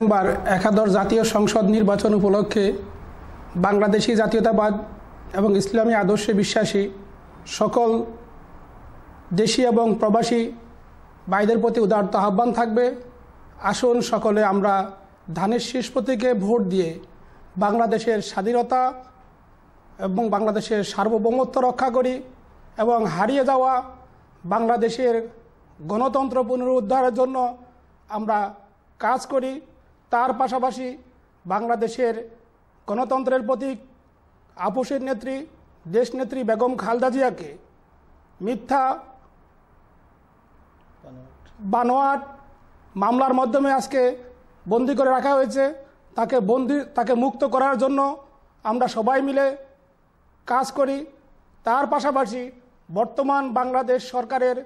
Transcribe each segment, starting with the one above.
বার একাদশ জাতীয় সংসদ নির্বাচন উপলক্ষে বাংলাদেশি জাতীয়তাবাদ এবং ইসলামী আদর্শে বিশ্বাসী সকল দেশি এবং প্রবাসী ভাইদের প্রতি উদারত আহ্বান থাকবে। আসুন সকলে আমরা ধানের শীষ প্রতীকে ভোট দিয়ে বাংলাদেশের স্বাধীনতা এবং বাংলাদেশের সার্বভৌমত্ব রক্ষা করি এবং হারিয়ে যাওয়া বাংলাদেশের গণতন্ত্র পুনরুদ্ধারের জন্য আমরা কাজ করি। তার পাশাপাশি বাংলাদেশের গণতন্ত্রের প্রতীক আপোষের নেত্রী, দেশনেত্রী বেগম খালদা জিয়াকে মিথ্যা বানোয়াট মামলার মাধ্যমে আজকে বন্দি করে রাখা হয়েছে। তাকে বন্দি, তাকে মুক্ত করার জন্য আমরা সবাই মিলে কাজ করি। তার পাশাপাশি বর্তমান বাংলাদেশ সরকারের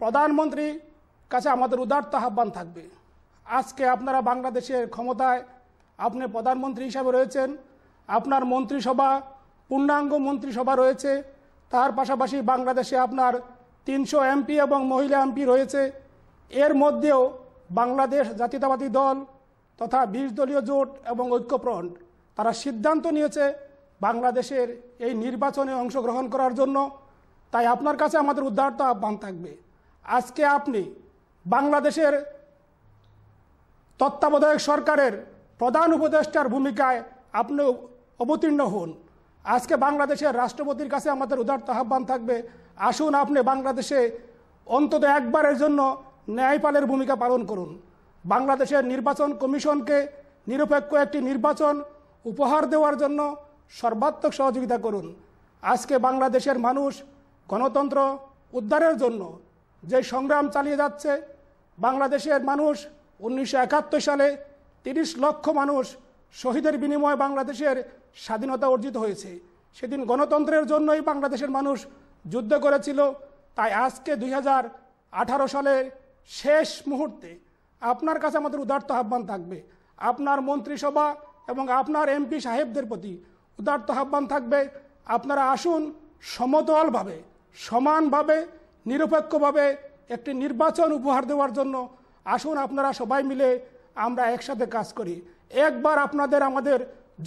প্রধানমন্ত্রী কাছে আমাদের উদার্ত আহ্বান থাকবে। আজকে আপনারা বাংলাদেশের ক্ষমতায় আপনি প্রধানমন্ত্রী হিসাবে রয়েছেন, আপনার মন্ত্রিসভা, পূর্ণাঙ্গ মন্ত্রিসভা রয়েছে, তার পাশাপাশি বাংলাদেশে আপনার তিনশো এমপি এবং মহিলা এমপি রয়েছে। এর মধ্যেও বাংলাদেশ জাতীয়তাবাদী দল তথা বিশ দলীয় জোট এবং ঐক্যফ্রন্ট, তারা সিদ্ধান্ত নিয়েছে বাংলাদেশের এই নির্বাচনে অংশগ্রহণ করার জন্য। তাই আপনার কাছে আমাদের উদ্ধারত আহ্বান থাকবে। আজকে আপনি বাংলাদেশের তত্ত্বাবধায়ক সরকারের প্রধান উপদেষ্টার ভূমিকায় আপনি অবতীর্ণ হন। আজকে বাংলাদেশের রাষ্ট্রপতির কাছে আমাদের উদার্ত আহ্বান থাকবে, আসুন আপনি বাংলাদেশে অন্তত একবারের জন্য ন্যায়পালের ভূমিকা পালন করুন। বাংলাদেশের নির্বাচন কমিশনকে নিরপেক্ষ একটি নির্বাচন উপহার দেওয়ার জন্য সর্বাত্মক সহযোগিতা করুন। আজকে বাংলাদেশের মানুষ গণতন্ত্র উদ্ধারের জন্য যে সংগ্রাম চালিয়ে যাচ্ছে, বাংলাদেশের মানুষ উনিশশো একাত্তর সালে তিরিশ লক্ষ মানুষ শহীদের বিনিময়ে বাংলাদেশের স্বাধীনতা অর্জিত হয়েছে। সেদিন গণতন্ত্রের জন্যই বাংলাদেশের মানুষ যুদ্ধ করেছিল। তাই আজকে দুই সালের শেষ মুহূর্তে আপনার কাছে আমাদের উদার্ত আহ্বান থাকবে। আপনার মন্ত্রিসভা এবং আপনার এমপি সাহেবদের প্রতি উদার্ত আহ্বান থাকবে। আপনারা আসুন সমতলভাবে, সমানভাবে, নিরপেক্ষভাবে একটি নির্বাচন উপহার দেওয়ার জন্য আসুন আপনারা সবাই মিলে আমরা একসাথে কাজ করি। একবার আপনাদের আমাদের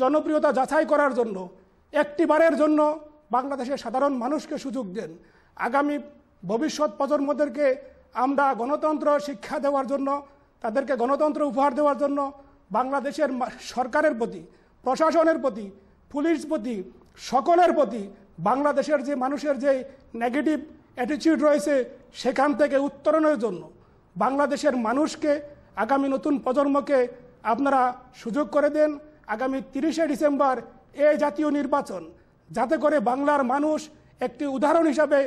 জনপ্রিয়তা যাচাই করার জন্য, একটিবারের জন্য বাংলাদেশের সাধারণ মানুষকে সুযোগ দেন। আগামী ভবিষ্যৎ প্রজন্মদেরকে আমরা গণতন্ত্র শিক্ষা দেওয়ার জন্য, তাদেরকে গণতন্ত্র উপহার দেওয়ার জন্য, বাংলাদেশের সরকারের প্রতি, প্রশাসনের প্রতি, পুলিশ প্রতি, সকলের প্রতি, বাংলাদেশের যে মানুষের যে নেগেটিভ অ্যাটিচিউড রয়েছে, সেখান থেকে উত্তরণের জন্য বাংলাদেশের মানুষকে আগামী নতুন প্রজন্মকে আপনারা সুযোগ করে দেন। আগামী তিরিশে ডিসেম্বর এ জাতীয় নির্বাচন। যাতে করে বাংলার মানুষ একটি উদাহরণ হিসাবে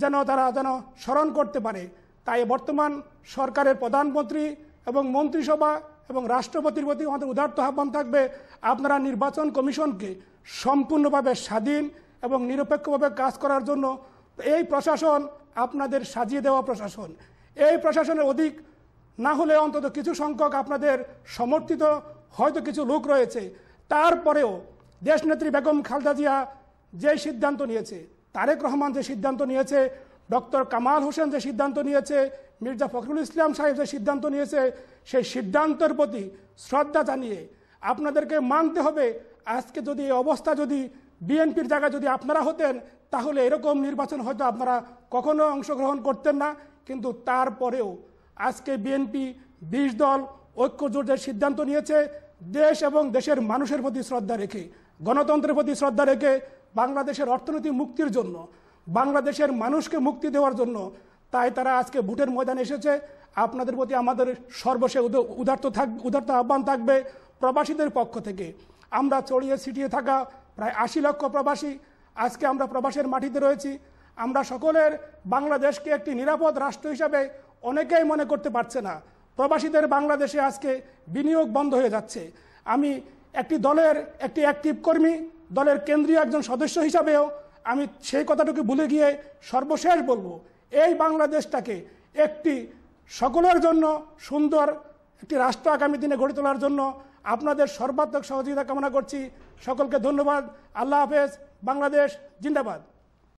যেন তারা যেন স্মরণ করতে পারে। তাই বর্তমান সরকারের প্রধানমন্ত্রী এবং মন্ত্রিসভা এবং রাষ্ট্রপতির প্রতি আমাদের উদার্ত আহ্বান থাকবে, আপনারা নির্বাচন কমিশনকে সম্পূর্ণভাবে স্বাধীন এবং নিরপেক্ষভাবে কাজ করার জন্য এই প্রশাসন আপনাদের সাজিয়ে দেওয়া প্রশাসন। এই প্রশাসনের অধিক না হলে অন্তত কিছু সংখ্যক আপনাদের সমর্থিত হয়তো কিছু লোক রয়েছে। তারপরেও দেশনেত্রী বেগম খালদা জিয়া যে সিদ্ধান্ত নিয়েছে, তারেক রহমান যে সিদ্ধান্ত নিয়েছে, ডক্টর কামাল হোসেন যে সিদ্ধান্ত নিয়েছে, মির্জা ফখরুল ইসলাম সাহেব যে সিদ্ধান্ত নিয়েছে, সেই সিদ্ধান্তের প্রতি শ্রদ্ধা জানিয়ে আপনাদেরকে মানতে হবে। আজকে যদি এই অবস্থা যদি বিএনপির জায়গায় যদি আপনারা হতেন, তাহলে এরকম নির্বাচন হয়তো আপনারা কখনো অংশগ্রহণ করতেন না। কিন্তু তারপরেও আজকে বিএনপি বিশ দল ঐক্যজোটের সিদ্ধান্ত নিয়েছে, দেশ এবং দেশের মানুষের প্রতি শ্রদ্ধা রেখে, গণতন্ত্রের প্রতি শ্রদ্ধা রেখে বাংলাদেশের অর্থনীতি মুক্তির জন্য, বাংলাদেশের মানুষকে মুক্তি দেওয়ার জন্য তাই তারা আজকে ভোটের ময়দানে এসেছে। আপনাদের প্রতি আমাদের সর্বশেষ উদার্ত থাক, উদার্ত আহ্বান থাকবে প্রবাসীদের পক্ষ থেকে। আমরা ছড়িয়ে ছিটিয়ে থাকা প্রায় আশি লক্ষ প্রবাসী আজকে আমরা প্রবাসের মাটিতে রয়েছি। আমরা সকলের বাংলাদেশকে একটি নিরাপদ রাষ্ট্র হিসাবে অনেকেই মনে করতে পারছে না। প্রবাসীদের বাংলাদেশে আজকে বিনিয়োগ বন্ধ হয়ে যাচ্ছে। আমি একটি দলের একটি অ্যাক্টিভ কর্মী, দলের কেন্দ্রীয় একজন সদস্য হিসাবেও আমি সেই কথাটুকু ভুলে গিয়ে সর্বশেষ বলব, এই বাংলাদেশটাকে একটি সকলের জন্য সুন্দর একটি রাষ্ট্র আগামী দিনে গড়ে তোলার জন্য আপনাদের সর্বাত্মক সহযোগিতা কামনা করছি। সকলকে ধন্যবাদ। আল্লাহ হাফেজ। বাংলাদেশ জিন্দাবাদ।